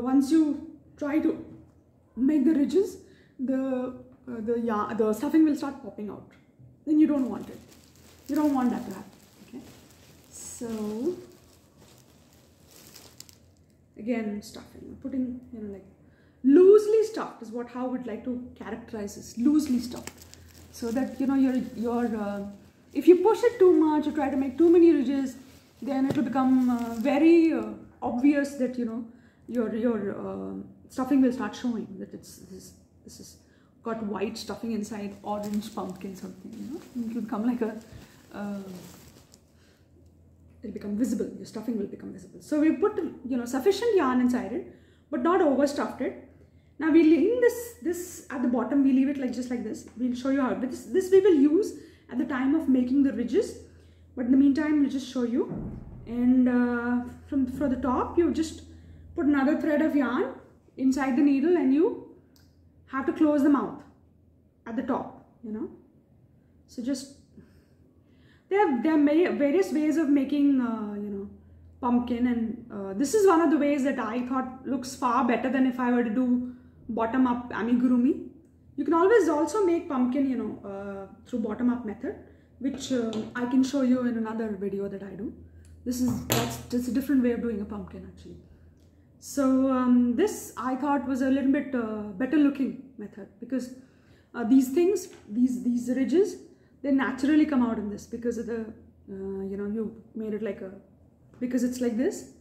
once you try to make the ridges the uh, the yeah the stuffing will start popping out. Then you don't want it. You don't want that to happen okay? So again stuffing. Putting you know like loosely stuffed is what how we'd like to characterize this. Loosely stuffed. So that you know you're you're uh, if you push it too much or try to make too many ridges then it will become uh, very uh, obvious that you know your your uh, stuffing will start showing that it's this this is got white stuffing inside orange pumpkin something you know? It will become like a uh, it'll become visible your stuffing will become visible. So we put you know sufficient yarn inside it but not overstuffed it. Now we leave this this at the bottom we leave it like just like this. We'll show you how but this, this we will use at the time of making the ridges. But in the meantime we'll just show you. And uh, from for the top you just put another thread of yarn inside the needle and you have to close the mouth at the top you know. So just there are, there are various ways of making uh, you know pumpkin and uh, this is one of the ways that I thought looks far better than if I were to do bottom up amigurumi. You can always also make pumpkin you know uh, through bottom up method which uh, I can show you in another video that I do. This is that's just a different way of doing a pumpkin actually so um, this I thought was a little bit uh, better looking method because uh, these things, these these ridges, they naturally come out in this because of the, uh, you know, you made it like a, because it's like this.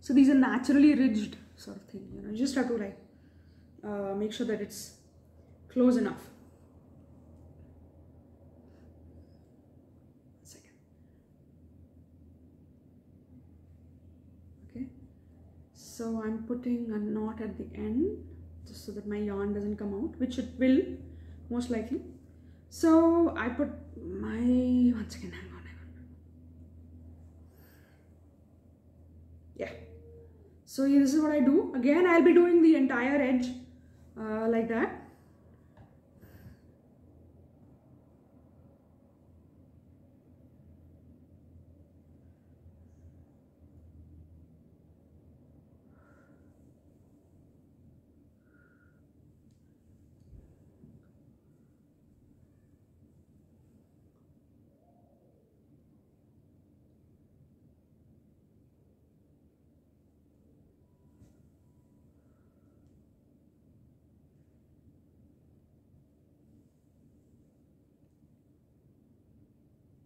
So these are naturally ridged sort of thing, you know, you just have to like uh, make sure that it's close enough. So I'm putting a knot at the end just so that my yarn doesn't come out which it will most likely. So I put my one second hang on hang on. Yeah. So this is what I do. Again I'll be doing the entire edge uh, like that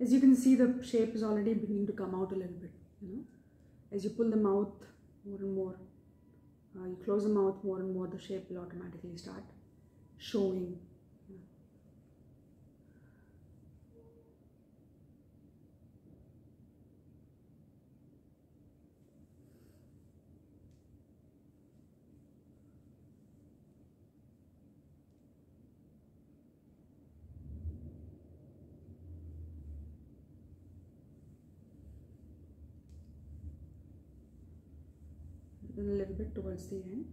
as you can see the shape is already beginning to come out a little bit you know. As you pull the mouth more and more uh, you close the mouth more and more the shape will automatically start showing a little bit towards the end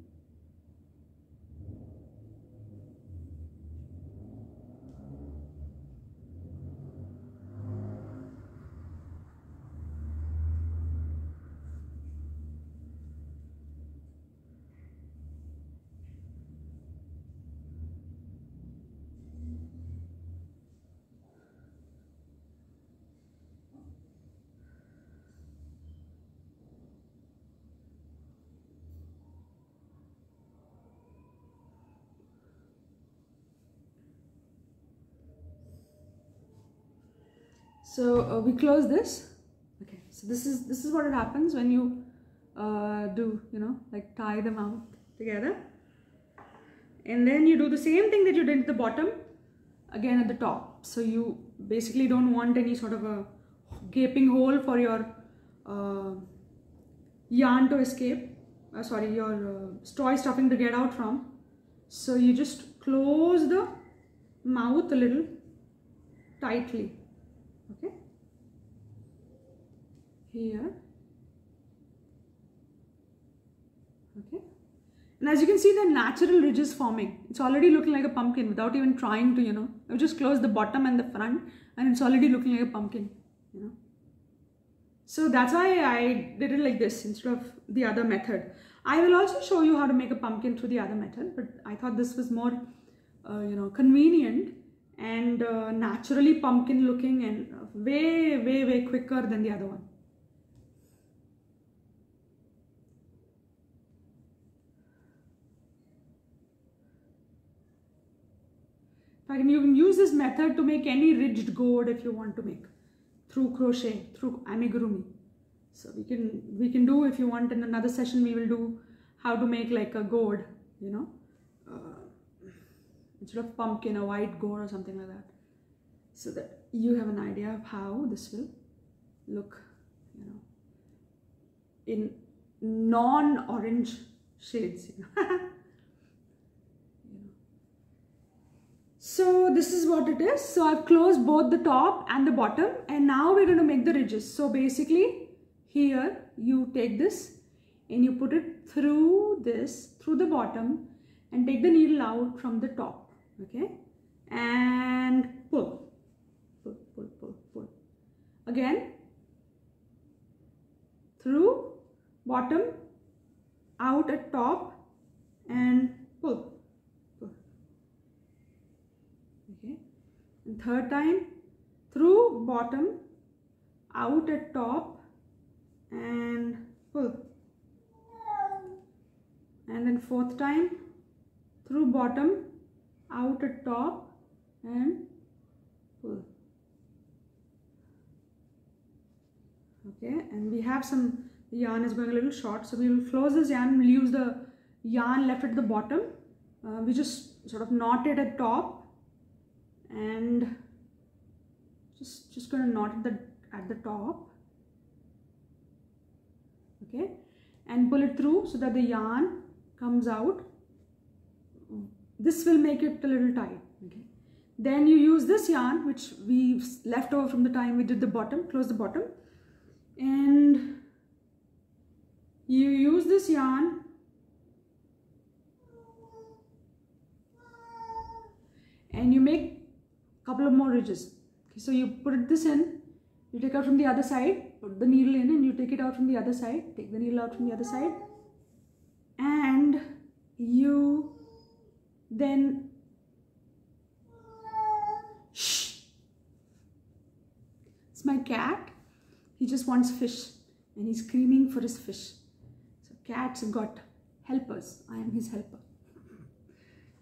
so uh, we close this. Okay so this is this is what it happens when you uh, do you know like tie them out together. And then you do the same thing that you did at the bottom again at the top. So you basically don't want any sort of a gaping hole for your uh, yarn to escape uh, sorry your uh, toy stuffing to get out from. So you just close the mouth a little tightly okay. Here. Okay. And as you can see the natural ridges forming. It's already looking like a pumpkin without even trying to you know. I just close the bottom and the front and it's already looking like a pumpkin you know. So that's why I did it like this instead of the other method. I will also show you how to make a pumpkin through the other method, but I thought this was more, uh, you know, convenient and uh, naturally pumpkin looking and way, way, way quicker than the other one. And you can use this method to make any ridged gourd if you want to make through crochet, through amigurumi. So we can we can do if you want in another session we will do how to make like a gourd, you know, uh, instead of pumpkin, a white gourd or something like that. So that you have an idea of how this will look, you know, in non-orange shades. You know. So this is what it is. So I've closed both the top and the bottom and now we're going to make the ridges. So basically here you take this and you put it through this, through the bottom and take the needle out from the top. Okay. And pull, pull, pull, pull, pull. Again, through bottom, out at top and pull. and third time through bottom out at top and pull and then fourth time through bottom out at top and pull okay and we have some yarn is going a little short so we will close this yarn we'll use the yarn left at the bottom uh, we just sort of knot it at the top and just just going to knot the at the top. Okay and pull it through so that the yarn comes out. This will make it a little tight okay? Then you use this yarn which we left over from the time we did the bottom close the bottom and you use this yarn. And you make a couple of more ridges. Okay, so you put this in, you take out from the other side, put the needle in and you take it out from the other side, take the needle out from the other side. And you then shh. It's my cat he just wants fish and he's screaming for his fish. So cats have got helpers. I am his helper.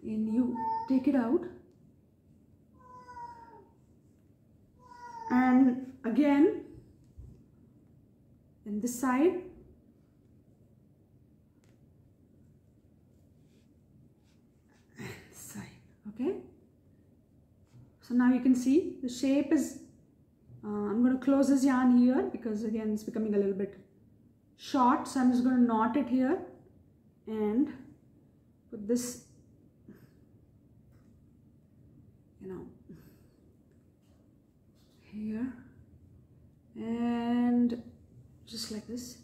And you take it out. And again in this side this side okay? So now you can see the shape is uh, I'm going to close this yarn here because again it's becoming a little bit short so I'm just going to knot it here and put this you know here. And just like this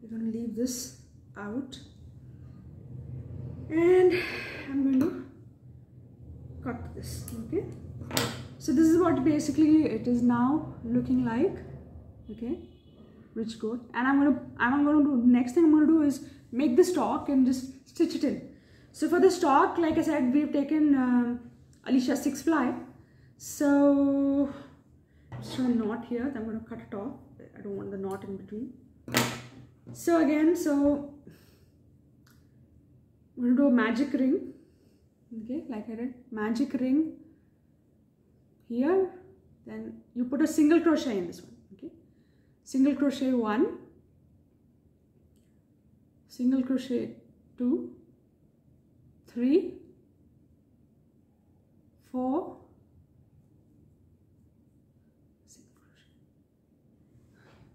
we're going to leave this out. And I'm going to cut this okay so this is what basically it is now looking like okay? Ridge gourd and I'm gonna I'm gonna do next thing I'm gonna do is make the stalk and just stitch it in. So for the stalk like I said we've taken um, Alicia six ply so so knot here. I'm to cut it off. I don't want the knot in between. So again so I'm to do a magic ring. Okay like I did magic ring here then you put a single crochet in this one okay? Single crochet one single crochet two three four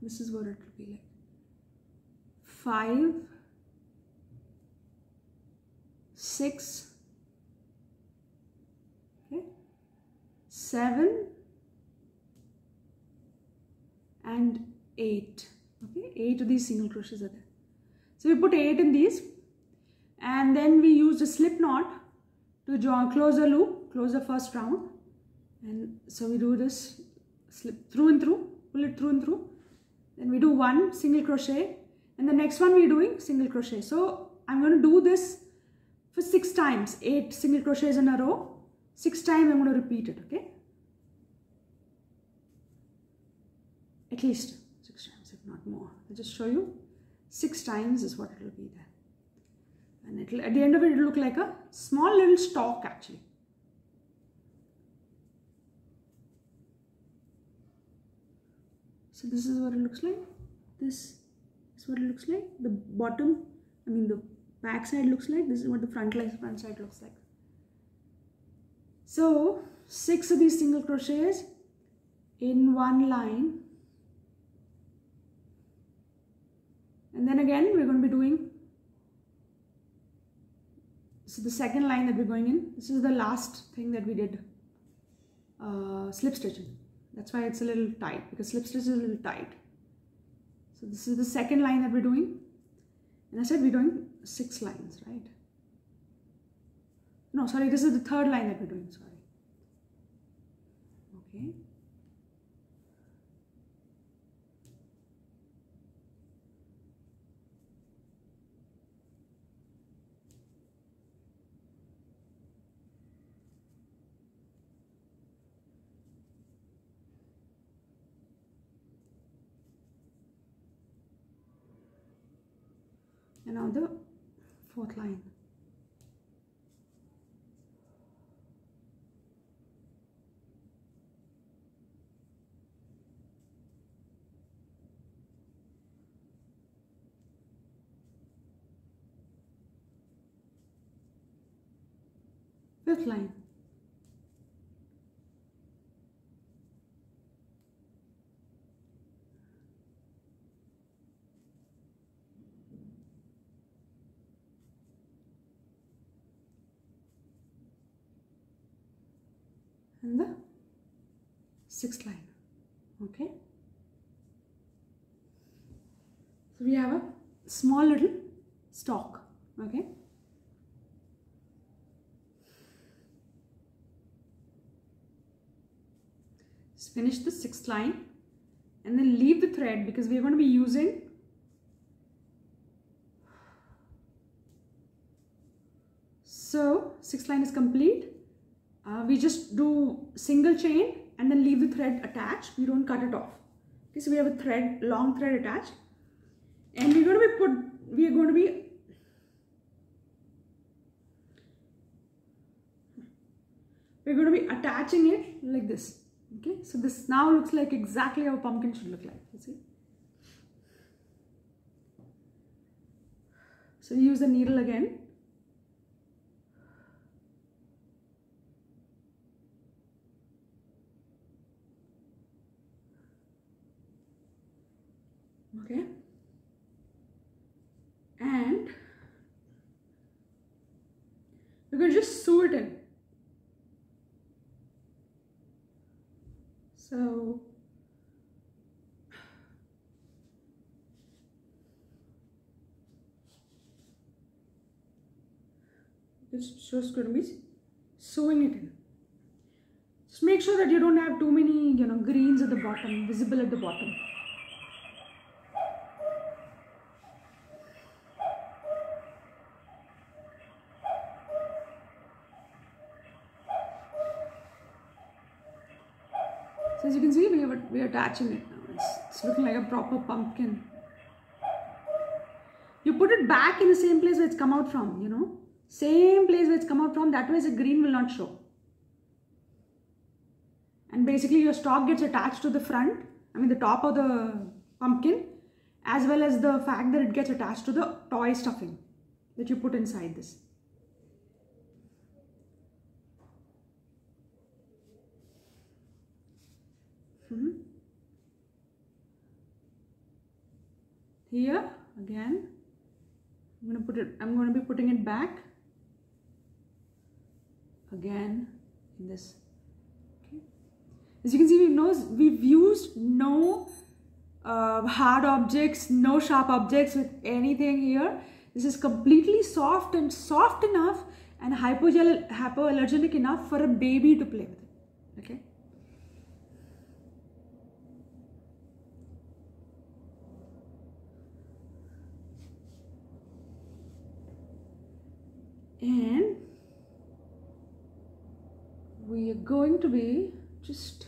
this is what it will be like. Five six 7 and 8 okay 8 of these single crochets are there. So we put 8 in these and then we use a slip knot to join close the loop close the first round. And so we do this slip through and through pull it through and through. Then we do one single crochet and the next one we're doing single crochet. So i'm going to do this for six times eight single crochets in a row. Six times i'm going to repeat it okay? At least six times if not more. I'll just show you. Six times is what it will be there. And it'll at the end of it it'll look like a small little stalk actually. So this is what it looks like. This is what it looks like. The bottom I mean the back side looks like. This is what the front, front side looks like. So six of these single crochets in one line and then again we're going to be doing so the second line that we're going in this is the last thing that we did uh, slip stitching. That's why it's a little tight because slip stitch is a little tight. So this is the second line that we're doing. And I said we're doing six lines right? No sorry this is the third line that we're doing sorry. Okay and now the fourth line. Fifth line and the sixth line. Okay? So we have a small little stalk. Okay? Just finish the sixth line and then leave the thread because we're going to be using so sixth line is complete. Uh, we just do single chain and then leave the thread attached. We don't cut it off. Okay so we have a thread long thread attached. And we're going to be put we are going to be we're going to be attaching it like this. Okay so this now looks like exactly how pumpkin should look like you see? So use the needle again okay. And going to just sew it in. So it's just going to be sewing it in. Just make sure that you don't have too many you know greens at the bottom visible at the bottom So as you can see, we are, we are attaching it now. It's, it's looking like a proper pumpkin. You put it back in the same place where it's come out from, you know. Same place where it's come out from, that way the green will not show. And basically your stalk gets attached to the front, I mean the top of the pumpkin, as well as the fact that it gets attached to the toy stuffing that you put inside this. Here again, I'm going to put it, I'm going to be putting it back again in this. Okay. As you can see, we know we've used no uh, hard objects, no sharp objects with anything here. This is completely soft and soft enough and hypoallergenic enough for a baby to play with it. Okay. And we are going to be just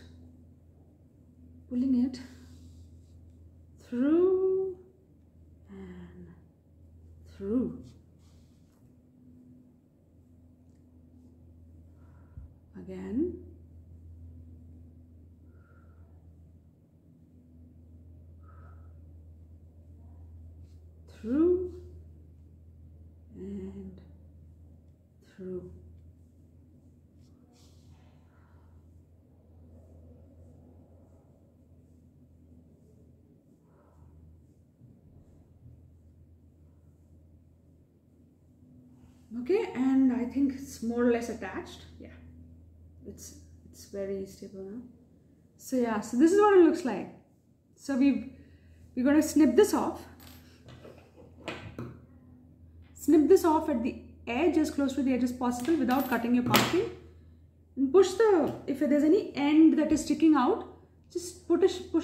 pulling it through and through again through and through. Okay, and I think it's more or less attached. Yeah, it's it's very stable now. So yeah, so this is what it looks like. So we we're going to snip this off Snip this off at the edge as close to the edge as possible without cutting your pumpkin. And push the, if there's any end that is sticking out, just put a, push